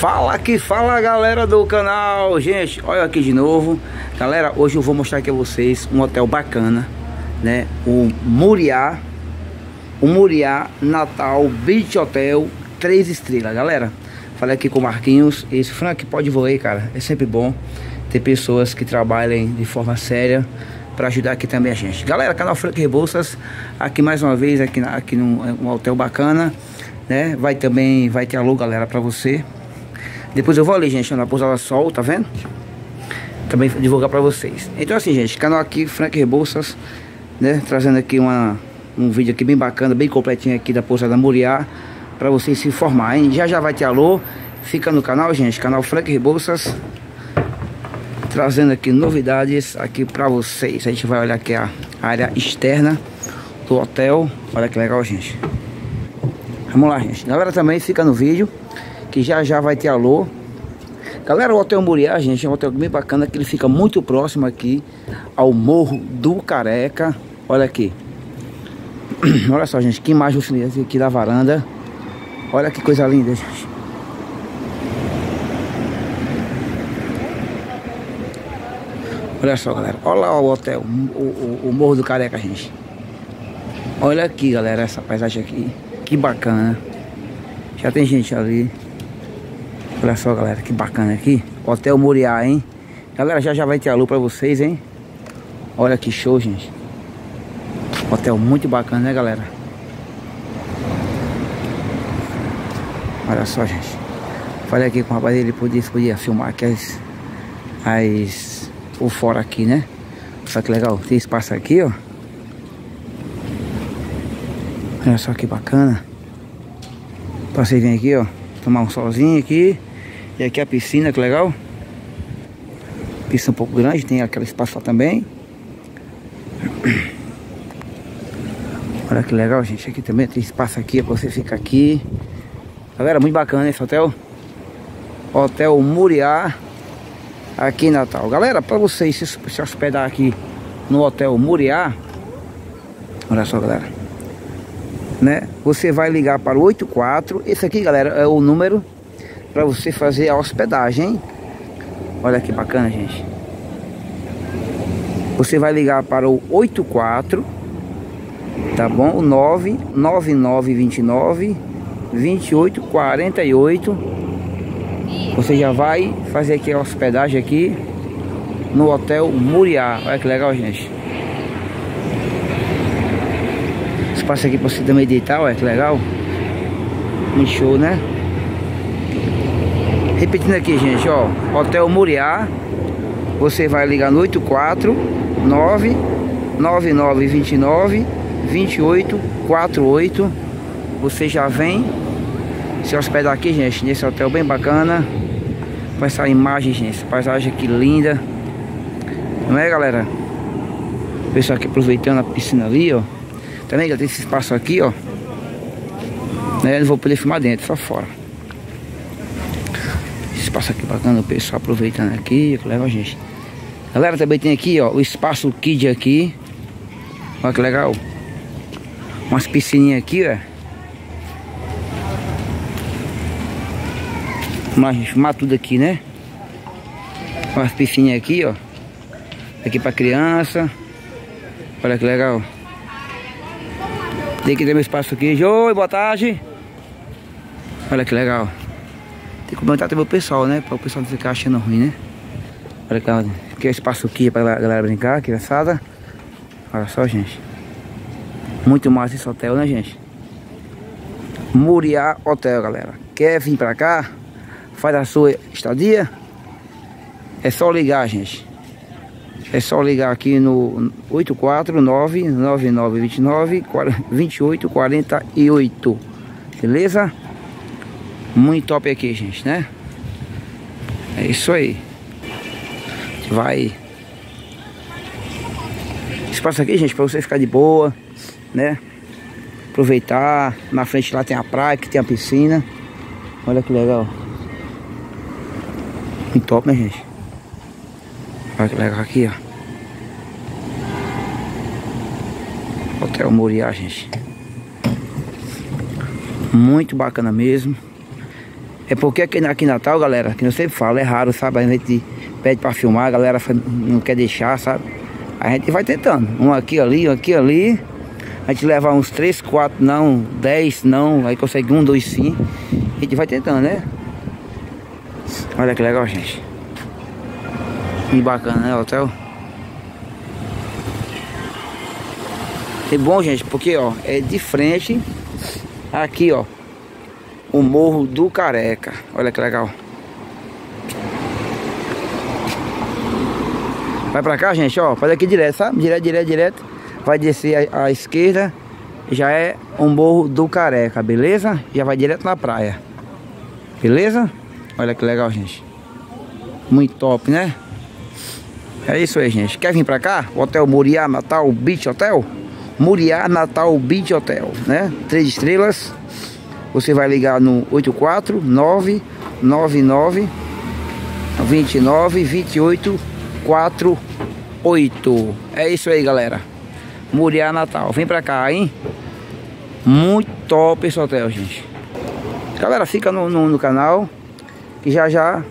Fala que fala galera do canal Gente, olha aqui de novo Galera, hoje eu vou mostrar aqui a vocês Um hotel bacana né? O Muriá O Muriá Natal Beach Hotel 3 estrelas Galera, falei aqui com o Marquinhos Esse Frank pode voar, cara É sempre bom ter pessoas que trabalhem de forma séria para ajudar aqui também a gente. Galera, canal Frank Rebouças, aqui mais uma vez, aqui, aqui num um hotel bacana, né? Vai também, vai ter alô, galera, para você. Depois eu vou ali, gente, na pousada Sol, tá vendo? Também divulgar para vocês. Então assim, gente, canal aqui, Frank Rebouças, né? Trazendo aqui uma, um vídeo aqui bem bacana, bem completinho aqui da pousada Muriá, para vocês se informarem. Já já vai ter alô, fica no canal, gente, canal Frank Rebouças. Trazendo aqui novidades aqui para vocês. A gente vai olhar aqui a área externa do hotel. Olha que legal, gente. Vamos lá, gente. Galera, também fica no vídeo que já já vai ter alô. Galera, o Hotel Muriá, gente, é um hotel bem bacana que ele fica muito próximo aqui ao Morro do Careca. Olha aqui. Olha só, gente, que imagem aqui da varanda. Olha que coisa linda, gente. Olha só, galera. Olha lá o hotel, o, o, o Morro do Careca, gente. Olha aqui, galera, essa paisagem aqui. Que bacana. Já tem gente ali. Olha só, galera, que bacana aqui. Hotel Muriá, hein? Galera, já já vai ter a luz pra vocês, hein? Olha que show, gente. Hotel muito bacana, né, galera? Olha só, gente. Falei aqui com o rapaz, ele podia, podia filmar aqui as, as... O fora aqui, né? Olha que legal. Tem espaço aqui, ó. Olha só que bacana. Pra você vir aqui, ó. Tomar um solzinho aqui. E aqui a piscina, que legal. Piscina um pouco grande, tem aquele espaço lá também. Olha que legal, gente. Aqui também tem espaço aqui pra você ficar aqui. Galera, muito bacana esse hotel. Hotel Muriá. Aqui em Natal. Galera, pra vocês se, se hospedar aqui no Hotel Muriá. Olha só, galera. Né? Você vai ligar para o 84. Esse aqui, galera, é o número para você fazer a hospedagem, hein? Olha que bacana, gente. Você vai ligar para o 84, tá bom? O 99929 2848. Você já vai fazer aqui a hospedagem aqui no Hotel Muriá. Olha que legal, gente. Espaço aqui para você também deitar, olha que legal. Muito show, né? Repetindo aqui, gente, ó. Hotel Muriá. Você vai ligar no 84 99929 2848. Você já vem se hospedar aqui, gente, nesse hotel bem bacana. Com essa imagem, gente, essa paisagem aqui linda. Não é, galera? O pessoal aqui aproveitando a piscina ali, ó. Também já tem esse espaço aqui, ó. Né? Não vou poder filmar dentro, só fora espaço aqui bacana, o pessoal aproveitando aqui, que legal, gente. Galera, também tem aqui, ó, o espaço Kid aqui. Olha que legal. Umas piscininhas aqui, ó. Vamos filmar tudo aqui, né? Umas piscininhas aqui, ó. Aqui pra criança. Olha que legal. Tem que ter meu espaço aqui. Oi, boa tarde. Olha que legal. Tem que comentar também o pessoal, né? Para o pessoal não ficar achando ruim, né? Olha cá, que é espaço aqui para a galera brincar, criançada. Olha só, gente. Muito massa esse hotel, né, gente? Muriá Hotel, galera. Quer vir para cá? Faz a sua estadia? É só ligar, gente. É só ligar aqui no 849 9929 2848. Beleza? Muito top aqui, gente, né? É isso aí. Vai. Espaço aqui, gente, pra você ficar de boa, né? Aproveitar. Na frente lá tem a praia, que tem a piscina. Olha que legal. Muito top, né, gente? Olha que legal aqui, ó. Hotel Moriá, gente. Muito bacana mesmo. É porque aqui, aqui em Natal, galera, que eu sempre falo, é raro, sabe? A gente pede pra filmar, a galera não quer deixar, sabe? A gente vai tentando. Um aqui ali, um aqui ali. A gente leva uns 3, 4 não, 10 não, aí consegue um, dois sim. A gente vai tentando, né? Olha que legal, gente. Que bacana, né, hotel? É bom, gente, porque, ó, é de frente aqui, ó, o Morro do Careca. Olha que legal. Vai pra cá, gente, ó, faz aqui direto, sabe? Direto, direto, direto. Vai descer à esquerda, já é o Morro do Careca, beleza? Já vai direto na praia. Beleza? Olha que legal, gente. Muito top, né? É isso aí, gente. Quer vir pra cá? O Hotel Muriá Natal Beach Hotel? Muriá Natal Beach Hotel, né? Três estrelas. Você vai ligar no 84999 29 28 48. É isso aí, galera. Muriá Natal. Vem pra cá, hein? Muito top esse hotel, gente. Galera, fica no, no, no canal. Que já já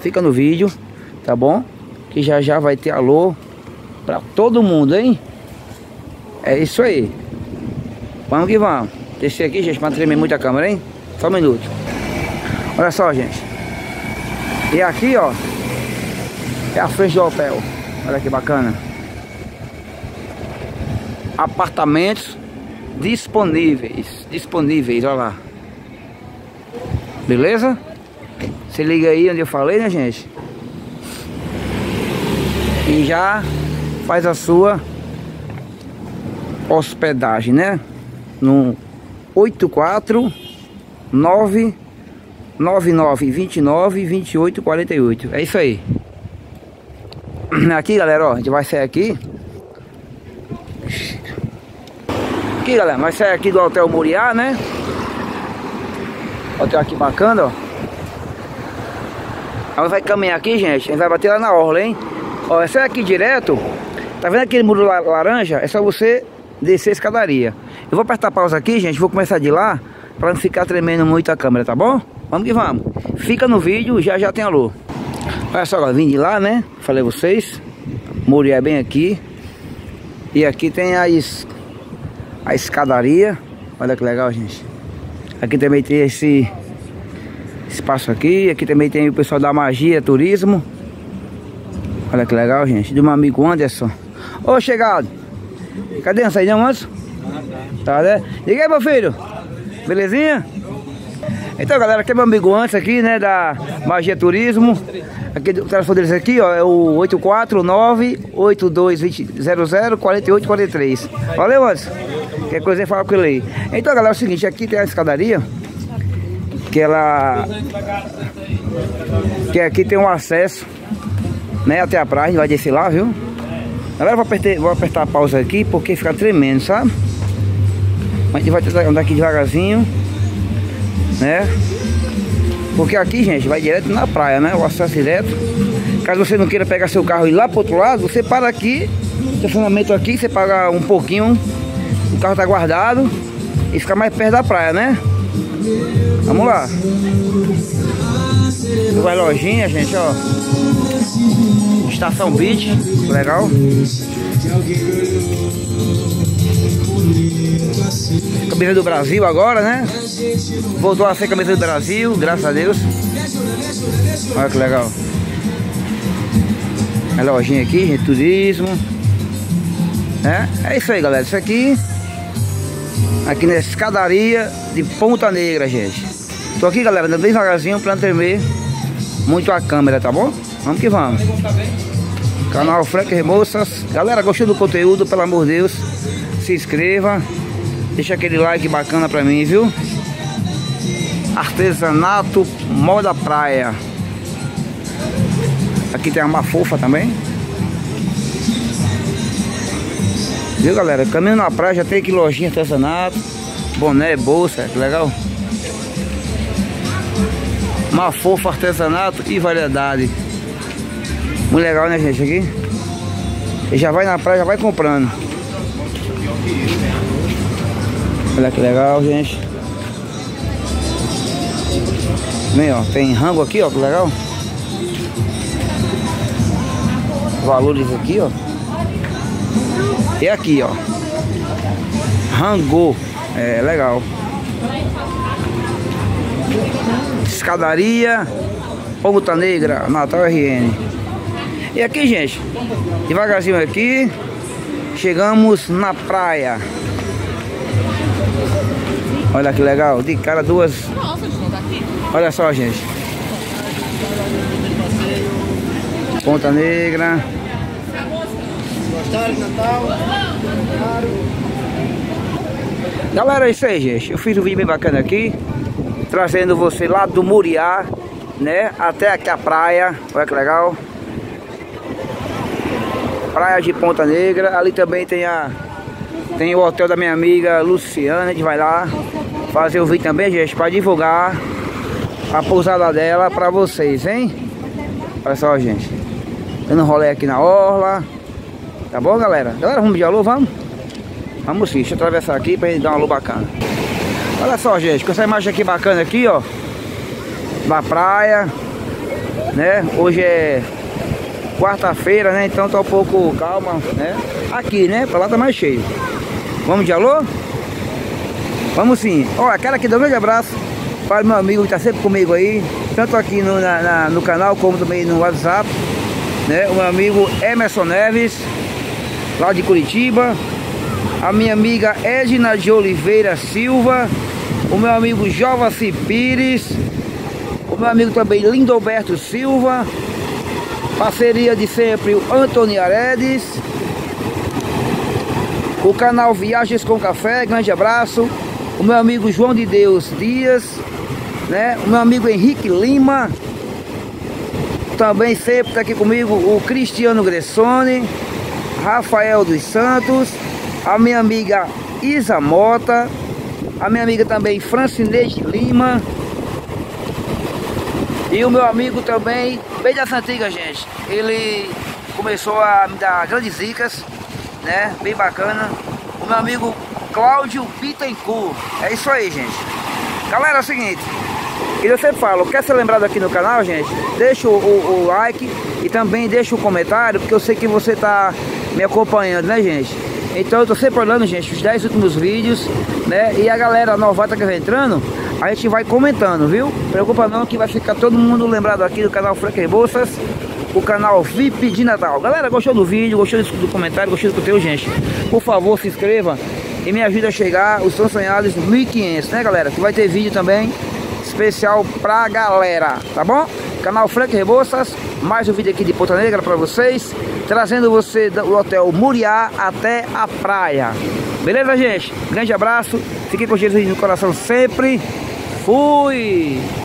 fica no vídeo, tá bom? Que já já vai ter alô pra todo mundo, hein? É isso aí. Vamos que vamos. Descer aqui, gente, pra tremer muito a câmera, hein? Só um minuto. Olha só, gente. E aqui, ó, é a frente do hotel. Olha que bacana. Apartamentos disponíveis. Disponíveis, olha lá. Beleza? Se liga aí onde eu falei, né, gente? E já faz a sua hospedagem, né? No 849 9929 2848. É isso aí. Aqui, galera, ó, a gente vai sair aqui. Aqui, galera, vai sair aqui do Hotel Muriá, né? Hotel aqui bacana, ó. Aí vai caminhar aqui, gente. A gente vai bater lá na orla, hein? Ó, sai aqui direto. Tá vendo aquele muro laranja? É só você descer a escadaria. Eu vou apertar pausa aqui, gente. Vou começar de lá. Pra não ficar tremendo muito a câmera, tá bom? Vamos que vamos. Fica no vídeo, já já tem alô. Olha só, vim de lá, né? Falei vocês. Muriá é bem aqui. E aqui tem a, a escadaria. Olha que legal, gente. Aqui também tem esse espaço aqui. Aqui também tem o pessoal da Magia Turismo. Olha que legal, gente. De um amigo Anderson. Ô, chegado. Cadê a saída, Anderson? Tá. Né? Liga aí, meu filho. Belezinha? Então, galera, aqui é meu amigo antes aqui, né, da Magia Turismo. Aqui, o telefone deles aqui, ó, é o 849-8200-4843. Valeu, antes. Qualquer coisa, fala com ele aí. Então, galera, é o seguinte, aqui tem a escadaria, que ela... Que aqui tem um acesso, né, até a praia, a gente vai descer lá, viu? Galera, vou apertar, vou apertar a pausa aqui, porque fica tremendo, sabe? A gente vai tentar andar aqui devagarzinho né? Porque aqui, gente, vai direto na praia, né? O acesso direto. Caso você não queira pegar seu carro e ir lá pro outro lado, você para aqui, estacionamento aqui, você paga um pouquinho, o carro tá guardado e fica mais perto da praia, né? Vamos lá. Vai lojinha, gente, ó. Estação Beach, legal. Camisa do Brasil agora, né? Voltou a ser camisa do Brasil, graças a Deus. Olha que legal. A lojinha aqui, gente, turismo. É, é isso aí, galera. Isso aqui, aqui na escadaria de Ponta Negra, gente. Tô aqui, galera, andando bem devagarzinho pra não tremer muito a câmera, tá bom? Vamos que vamos. Canal Frank Remoças. Galera, gostou do conteúdo? Pelo amor de Deus, se inscreva. Deixa aquele like bacana pra mim, viu? Artesanato Moda Praia. Aqui tem uma fofa também. Viu, galera? Caminho na praia já tem aqui lojinha artesanato. Boné, bolsa, que legal. Uma fofa artesanato e variedade. Muito legal, né, gente? Aqui. E já vai na praia, já vai comprando. Olha que legal, gente. Vem, ó, tem rango aqui, ó, que legal. Valores aqui, ó. E aqui, ó. Rango. É, legal. Escadaria. Ponta Negra, Natal RN. E aqui, gente, devagarzinho aqui, chegamos na praia. Olha que legal, de cara duas. Olha só, gente. Ponta Negra. Gostaram Natal? Galera, é isso aí, gente. Eu fiz um vídeo bem bacana aqui, trazendo você lá do Muriá, né, até aqui a praia. Olha que legal. Praia de Ponta Negra. Ali também tem a tem o hotel da minha amiga Luciana, a gente vai lá fazer o vídeo também, gente, para divulgar a pousada dela para vocês, hein? Olha só, gente. Dando rolê aqui na orla. Tá bom, galera? Galera, vamos de alô, vamos? Vamos sim, deixa eu atravessar aqui pra gente dar uma luz bacana. Olha só, gente, com essa imagem aqui bacana aqui, ó. Da praia, né? Hoje é quarta-feira, né? Então tá um pouco calma, né? Aqui, né? Pra lá tá mais cheio. Vamos de alô? Vamos sim. Ó, quero aqui dar um grande abraço para meu amigo que tá sempre comigo aí, tanto aqui no, na, na, no canal como também no WhatsApp, né? O meu amigo Emerson Neves, lá de Curitiba. A minha amiga Edna de Oliveira Silva. O meu amigo Jovaci Pires. O meu amigo também Lindoberto Silva. Parceria de sempre o Antônio Aredes o canal Viagens com Café, grande abraço. O meu amigo João de Deus Dias, né? O meu amigo Henrique Lima. Também sempre está aqui comigo o Cristiano Gressone, Rafael dos Santos, a minha amiga Isa Mota, a minha amiga também Francinete Lima. E o meu amigo também, bem das antigas, gente. Ele começou a me dar grandes dicas né? Bem bacana. O meu amigo Cláudio Bittencourt. É isso aí, gente. Galera, é o seguinte. E eu sempre falo, quer ser lembrado aqui no canal, gente? Deixa o, o, like e também deixa o comentário, porque eu sei que você tá me acompanhando, né, gente? Então eu tô sempre olhando, gente, os 10 últimos vídeos, né? E a galera novata que vai entrando, a gente vai comentando, viu? Preocupa não que vai ficar todo mundo lembrado aqui do canal Frank Bolsas o canal VIP de Natal. Galera, gostou do vídeo, gostou do comentário, gostou do conteúdo, gente? Por favor, se inscreva e me ajude a chegar os tão sonhados 1.500, né, galera? Que vai ter vídeo também especial pra galera, tá bom? Canal Frank Rebouças, mais um vídeo aqui de Ponta Negra pra vocês, trazendo você do hotel Muriá até a praia. Beleza, gente? Grande abraço, fique com Jesus no coração sempre. Fui!